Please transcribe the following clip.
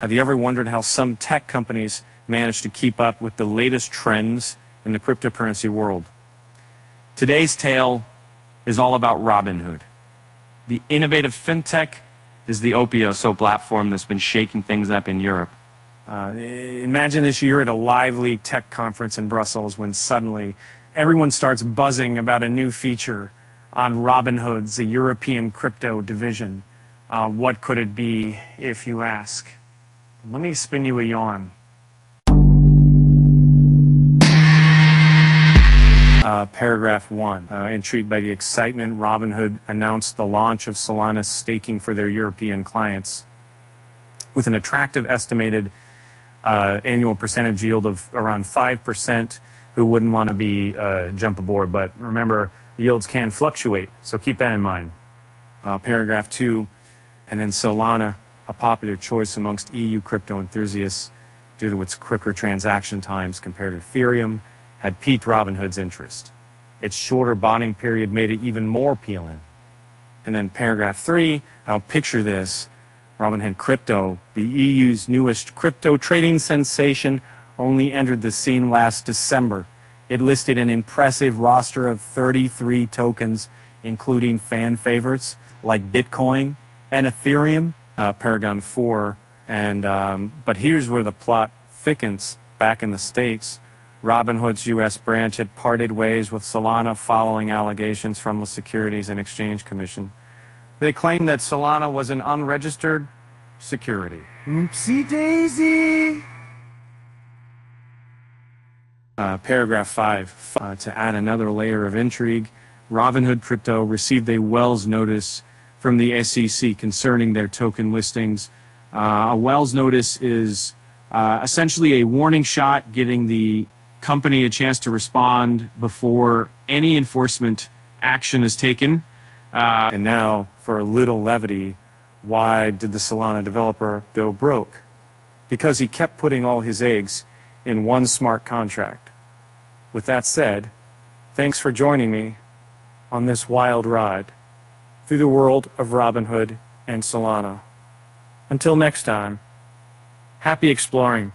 Have you ever wondered how some tech companies manage to keep up with the latest trends in the cryptocurrency world? Today's tale is all about Robinhood. The innovative fintech is the Opioso platform that's been shaking things up in Europe. Uh, imagine this year at a lively tech conference in Brussels when suddenly everyone starts buzzing about a new feature on Robinhood's, European crypto division. Uh, what could it be, if you ask? Let me spin you a yarn. Uh, paragraph one. Uh, intrigued by the excitement, Robinhood announced the launch of Solana staking for their European clients. With an attractive estimated uh, annual percentage yield of around 5%, who wouldn't want to be uh, jump aboard? But remember, yields can fluctuate, so keep that in mind. Uh, paragraph two, and then Solana a popular choice amongst EU crypto enthusiasts due to its quicker transaction times compared to Ethereum, had piqued Robinhood's interest. Its shorter bonding period made it even more appealing. And then paragraph three, I'll picture this. Robinhood Crypto, the EU's newest crypto trading sensation, only entered the scene last December. It listed an impressive roster of 33 tokens, including fan favorites like Bitcoin and Ethereum, uh, Paragon 4. And um, but here's where the plot thickens. Back in the states, Robinhood's U.S. branch had parted ways with Solana following allegations from the Securities and Exchange Commission. They claimed that Solana was an unregistered security. Oopsie daisy! Uh, paragraph 5. Uh, to add another layer of intrigue, Robinhood Crypto received a Wells notice from the SEC concerning their token listings. Uh, a Wells notice is uh, essentially a warning shot, getting the company a chance to respond before any enforcement action is taken. Uh, and now, for a little levity, why did the Solana developer go broke? Because he kept putting all his eggs in one smart contract. With that said, thanks for joining me on this wild ride through the world of Robinhood and Solana. Until next time, happy exploring.